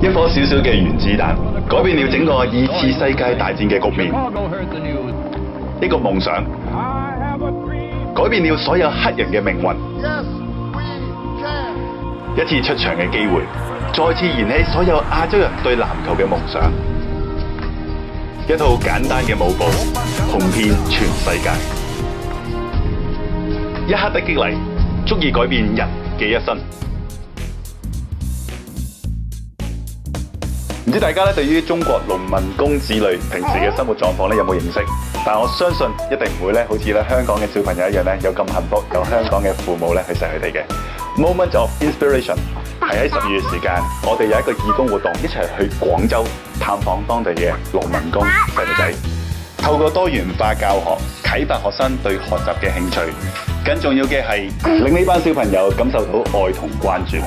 一顆小小嘅原子彈，改變了整個二次世界大戰嘅局面。一個夢想，改變了所有黑人嘅命運。一次出場嘅機會，再次燃起所有亞洲人對籃球嘅夢想。一套簡單嘅舞步，紅遍全世界。一刻的激勵，足以改變人嘅一生。唔知大家咧對於中國農民工子女平時嘅生活狀況咧有冇認識？但我相信一定唔會咧，好似咧香港嘅小朋友一樣咧，有咁幸福，有香港嘅父母咧去錫佢哋嘅。Moment of inspiration 係喺十二月時間，我哋有一個義工活動，一齊去廣州探訪當地嘅農民工細路仔，透過多元化教學，啟發學生對學習嘅興趣。更重要嘅係令呢班小朋友感受到愛同關注。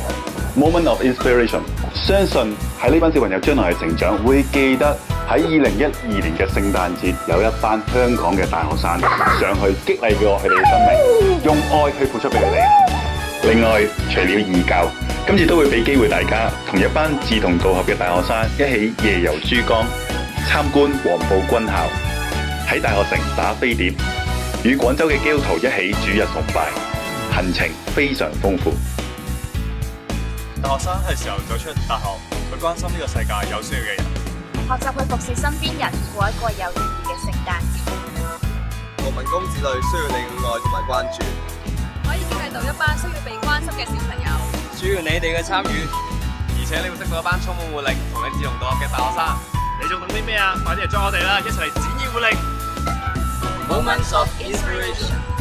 Moment of inspiration，相信喺呢班小朋友將來嘅成長，會記得喺二零一二年嘅聖誕節，有一班香港嘅大學生上去激勵過佢哋嘅生命，用愛去付出俾佢哋。另外，除了義教，今次都會俾機會大家同一班志同道合嘅大學生一起夜遊珠江，參觀黃埔軍校，喺大學城打飛碟，與廣州嘅基督徒一起主日崇拜，行程非常豐富。大學生係時候走出大學，去關心呢個世界有需要嘅人。學習去服侍身邊人，過一個有意義嘅聖誕節。農民工子女需要你嘅愛同埋關注，可以激勵到一班需要被關心嘅小朋友。需要你哋嘅參與，而且你會識到一班充滿活力同你志同道合嘅大學生。你仲等啲咩啊？快啲嚟 join 我哋啦！一齊嚟展現活力。Moments of Inspiration。